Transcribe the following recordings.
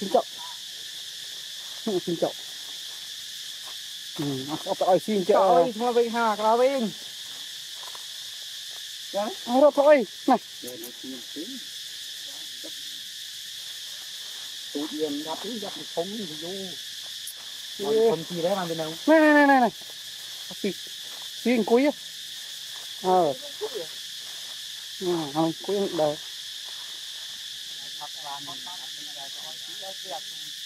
Ừ, à, xin chậu xin chậu ừ ơi xin chậu ơi mà vậy hà cá bên đó rồi thôi này. Tụi yên gặp ý gặp không gì vô. Không chi đấy mà bên đâu này này này này xin xin cuối á. Ờ. À, cuối đời C'est un peu.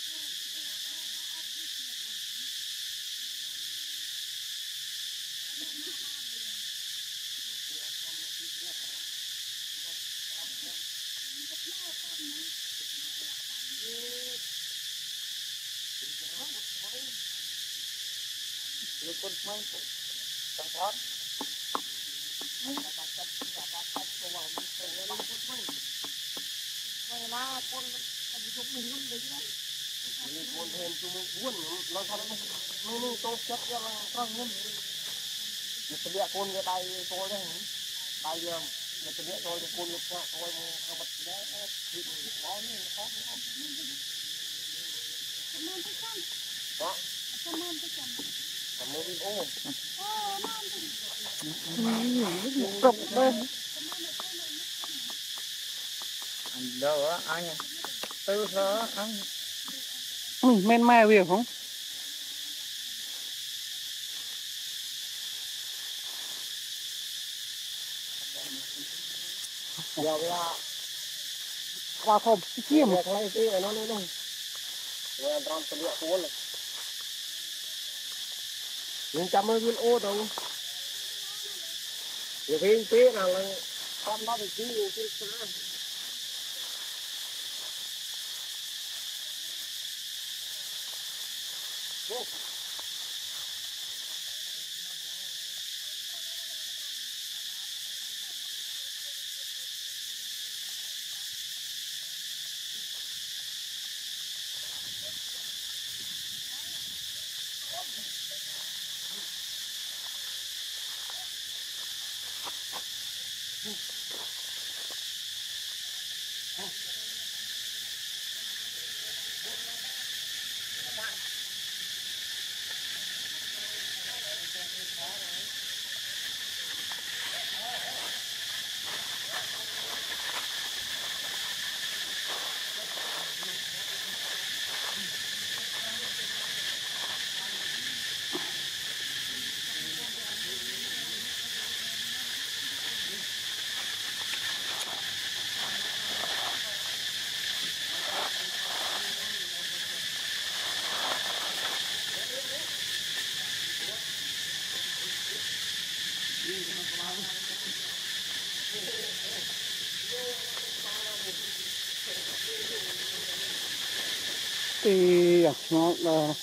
ចិត្តយកត្រង់ហ្នឹងវាទម្លាក់កូនវាដៃគោលហ្នឹងដៃយើងវាទម្លាក់ចូលទៅកូនវាខ្វះគោលមកអបិទ្ធដែរគឺបងនេះផងចាំមើលទៅចាំចាំមើលទៅចាំ Anh đâu á anh. Tư đó anh. ừ, men mai việc không Giờ là vào phòng kia mà việc này cái nó nó nó. Rồi anh làm nó cuốn này. Nhưng chăm ơi viên ô đâu. Nhiều khi tí nào là con nó bị chi nhiều trên xa. thì not uh,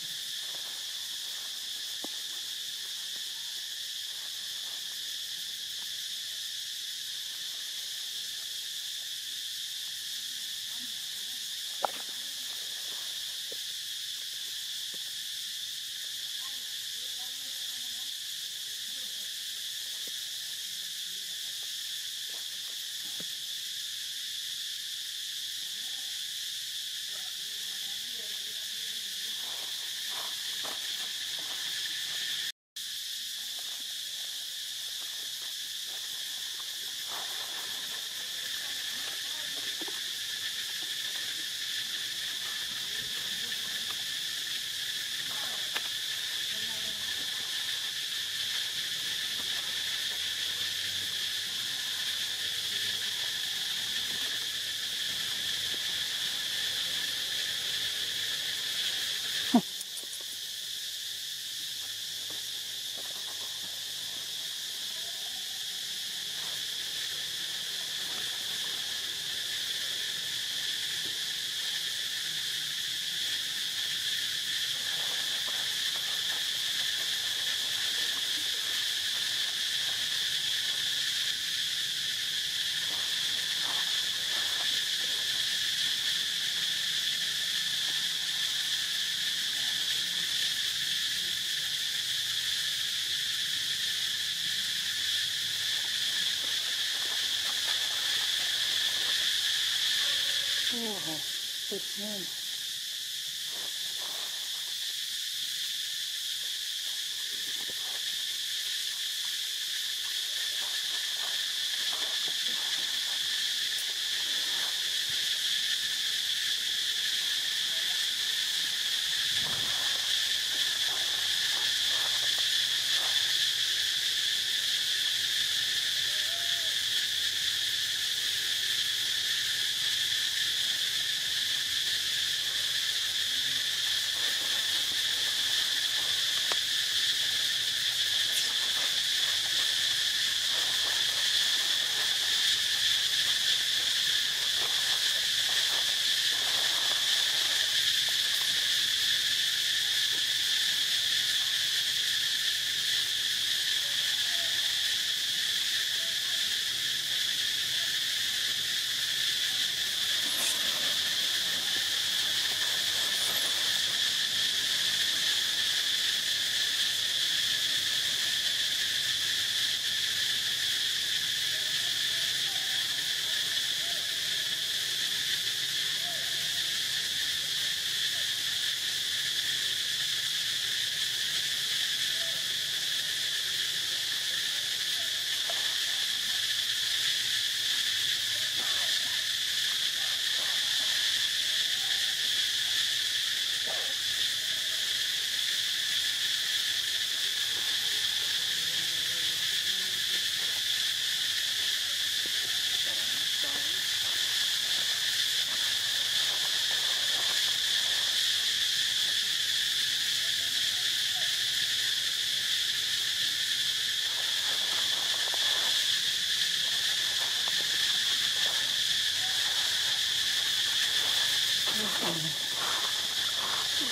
ура,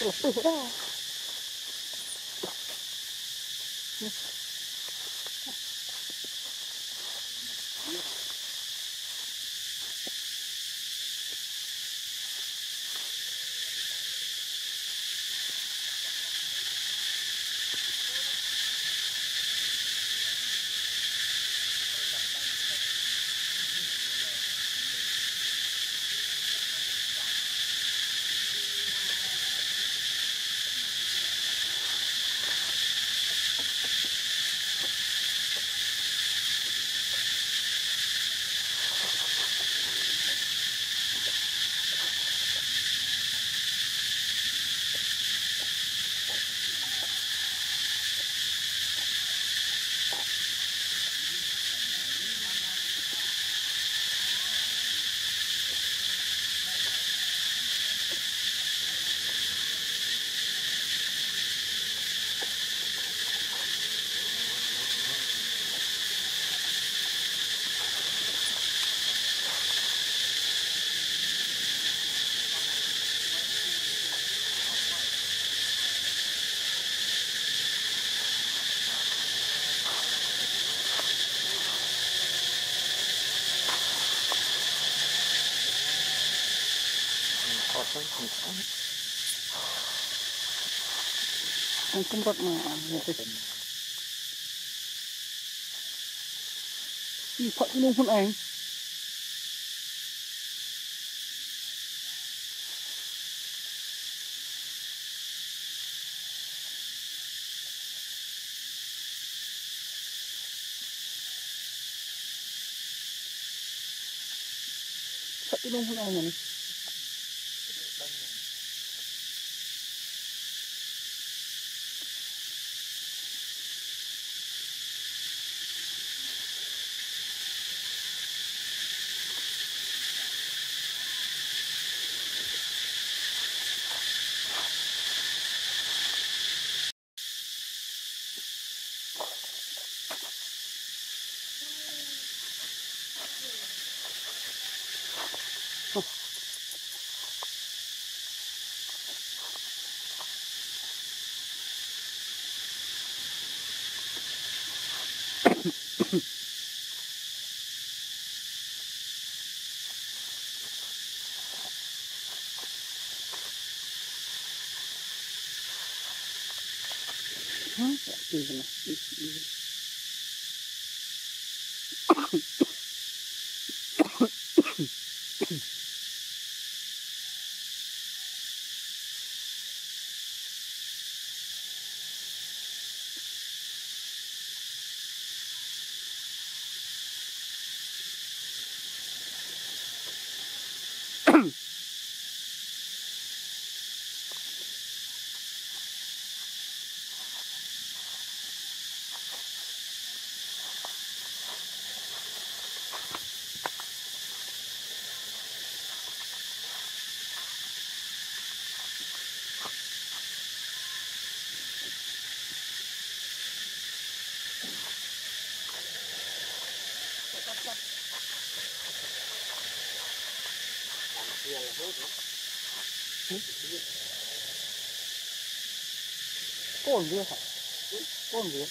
我不知道 con thịt ăn ăn cũng bật mà ăn như thế đi phận luôn phận ảnh Satu dong pun awal ni. recently. Mm-hmm. 棍子，棍子。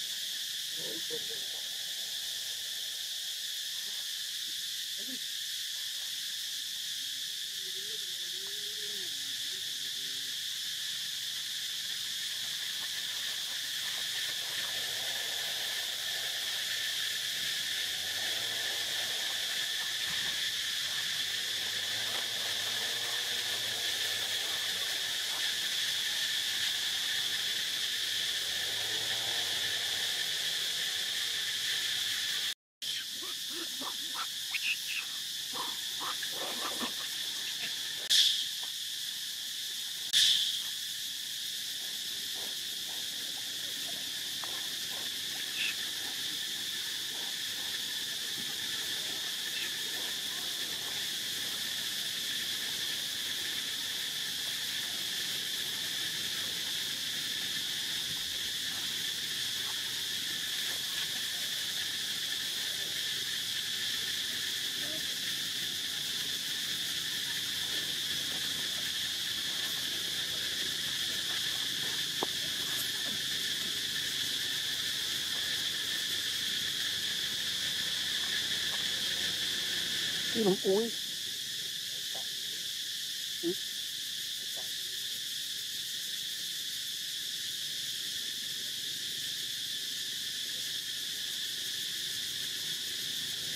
นี่หลวงปู่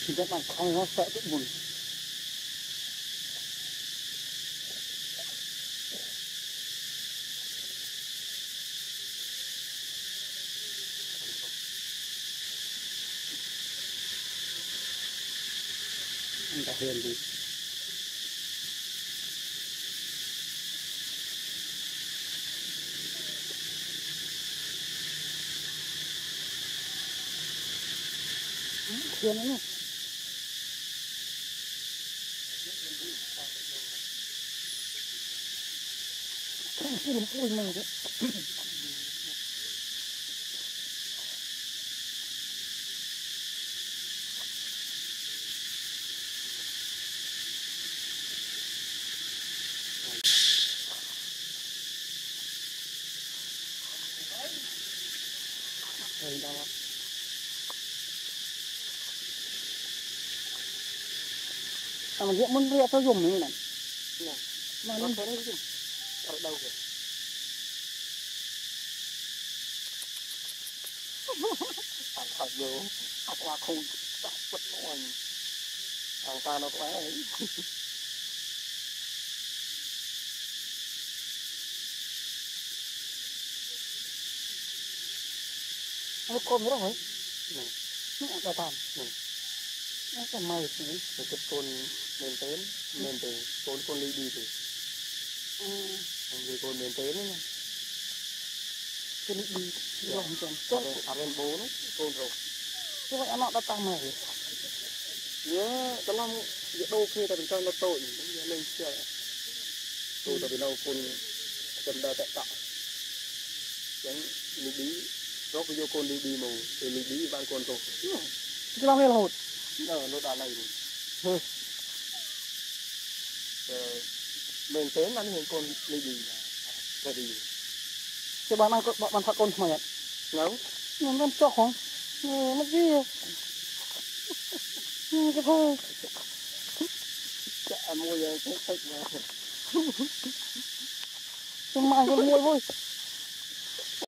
ที่ได้มาใครว่าเสบทุกคน うん、そうなの。う、mà diện muốn rượu cho dùng như này. Nè. Mà Nó nó thế đấy chứ. Ở đâu kìa. Thằng thằng vô. Học qua không đọc bất nổi. Thằng ta nó quá ấy. nó côn rất rồi. Nè. Nó đã tàn. Nè. Nó còn mày thì Rồi cái con nền tến. Nền từ con con ly đi từ. ừ, Vì con đấy nha. cái đi đi lòng chồng. Đây- ở bên bố nó. Con rồi. Cái vậy nó đã tàn mày. nhớ tao long giờ đâu khi tao cho nó tội giờ lên chưa tôi tao bị đâu con chân đa tệ tạo chẳng lý bí rót vô con lý bí mù thì lý bí ban con rồi Cái lòng là hột. nó nó đã này rồi Ờ, mình tên là hiện con lý bí là đi Cái bạn ăn bạn bạn thật côn Nhưng nó cho không. Ừ, nó kia. Ừ, cái thôi. mua giờ thích thích mà Nhưng mà cái thôi.